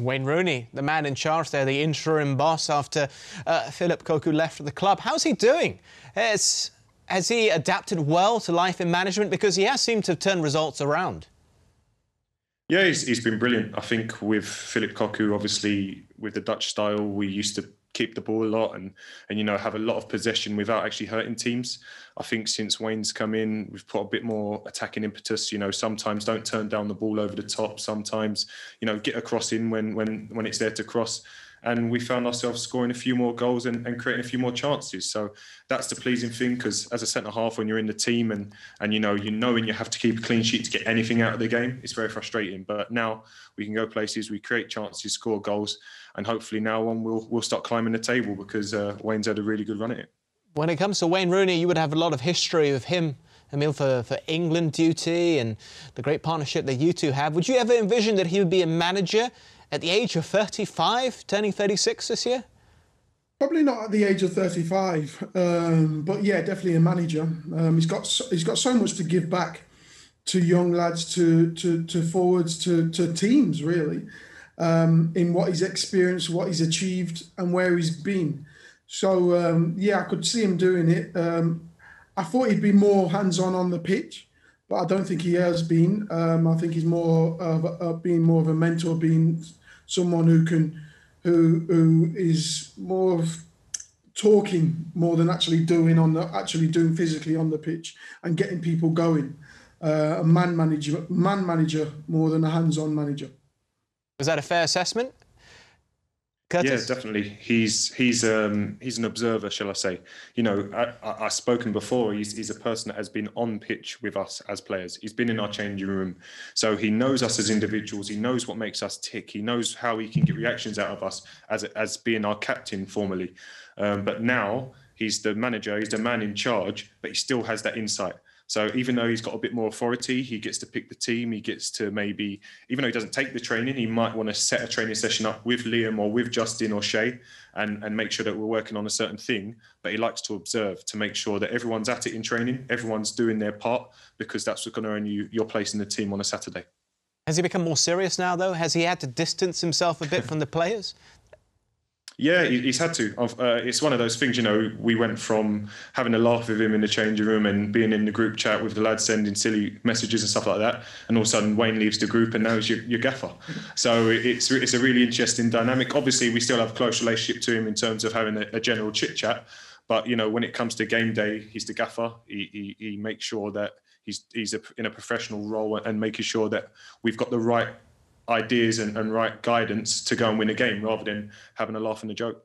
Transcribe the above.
Wayne Rooney, the man in charge there, the interim boss after uh, Phillip Cocu left the club. How's he doing? Has, has he adapted well to life in management? Because he has seemed to turned results around. Yeah, he's, he's been brilliant. I think with Phillip Cocu, obviously with the Dutch style, we used to keep the ball a lot and and you know have a lot of possession without actually hurting teams. I think since Wayne's come in, we've put a bit more attacking impetus. You know, sometimes don't turn down the ball over the top. Sometimes you know get a cross in when when when it's there to cross and we found ourselves scoring a few more goals and, and creating a few more chances. So that's the pleasing thing because as a centre half, when you're in the team and and you know you know when you have to keep a clean sheet to get anything out of the game, it's very frustrating. But now we can go places, we create chances, score goals, and hopefully now on we'll we'll start climbing the table because uh, Wayne's had a really good run at it. When it comes to Wayne Rooney, you would have a lot of history with him. Emile, for, for England duty and the great partnership that you two have. Would you ever envision that he would be a manager at the age of 35, turning 36 this year? Probably not at the age of 35, um, but yeah, definitely a manager. Um, he's got so, he's got so much to give back to young lads, to to, to forwards, to to teams really, um, in what he's experienced, what he's achieved, and where he's been. So um, yeah, I could see him doing it. Um, I thought he'd be more hands-on on the pitch, but I don't think he has been. Um, I think he's more of a, being more of a mentor, being someone who can, who who is more of talking more than actually doing on the actually doing physically on the pitch and getting people going. Uh, a man manager, man manager more than a hands-on manager. Was that a fair assessment? Curtis? Yeah, definitely. He's he's um, he's an observer, shall I say? You know, I, have spoken before. He's he's a person that has been on pitch with us as players. He's been in our changing room, so he knows us as individuals. He knows what makes us tick. He knows how he can get reactions out of us as as being our captain formerly. Um, but now he's the manager. He's the man in charge, but he still has that insight. So even though he's got a bit more authority, he gets to pick the team. He gets to maybe, even though he doesn't take the training, he might want to set a training session up with Liam or with Justin or Shay and, and make sure that we're working on a certain thing. But he likes to observe to make sure that everyone's at it in training, everyone's doing their part, because that's what's going to earn you your place in the team on a Saturday. Has he become more serious now, though? Has he had to distance himself a bit from the players? Yeah, he's had to. Uh, it's one of those things, you know. We went from having a laugh with him in the changing room and being in the group chat with the lads sending silly messages and stuff like that, and all of a sudden Wayne leaves the group and now he's your, your gaffer. So it's it's a really interesting dynamic. Obviously, we still have a close relationship to him in terms of having a, a general chit chat, but you know, when it comes to game day, he's the gaffer. He he, he makes sure that he's he's a, in a professional role and making sure that we've got the right ideas and, and right guidance to go and win a game rather than having a laugh and a joke.